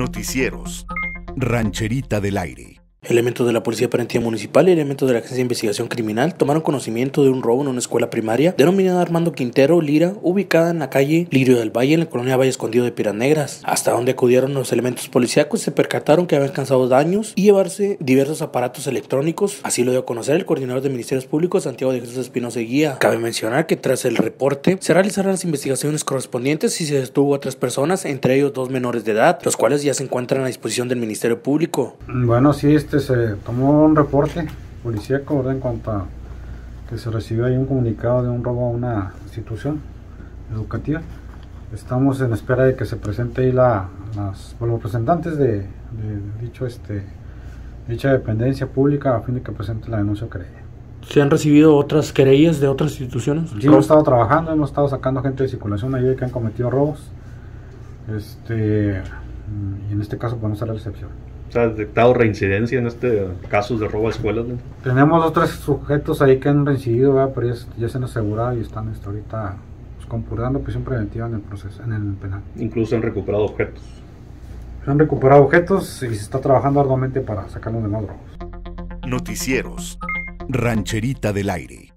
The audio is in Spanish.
Noticieros. Rancherita del Aire. Elementos de la Policía Preventiva Municipal y elementos de la Agencia de Investigación Criminal tomaron conocimiento de un robo en una escuela primaria denominada Armando Quintero Lira, ubicada en la calle Lirio del Valle, en la colonia Valle Escondido de Piras Negras. Hasta donde acudieron los elementos policíacos se percataron que habían causado daños y llevarse diversos aparatos electrónicos. Así lo dio a conocer el coordinador de Ministerios Públicos, Santiago de Jesús Espinosa Guía. Cabe mencionar que tras el reporte se realizarán las investigaciones correspondientes y se detuvo a tres personas, entre ellos dos menores de edad, los cuales ya se encuentran a disposición del Ministerio Público. Bueno, sí, este se tomó un reporte policíaco ¿verdad? en cuanto a que se recibió ahí un comunicado de un robo a una institución educativa. Estamos en espera de que se presente ahí la, las, los representantes de, de dicho este dicha dependencia pública a fin de que presente la denuncia querella. ¿Se han recibido otras querellas de otras instituciones? Sí, hemos estado trabajando, hemos estado sacando gente de circulación ahí que han cometido robos. Este, y en este caso podemos ser la excepción. ¿Se ha detectado reincidencia en este casos de robo a escuelas? ¿no? Tenemos dos tres sujetos ahí que han reincidido, ¿verdad? pero ya, ya se han asegurado y están hasta ahorita pues, compurando prisión preventiva en el proceso, en el penal. Incluso han recuperado objetos. Se han recuperado objetos y se está trabajando arduamente para sacarlos de más robos. Noticieros. Rancherita del Aire.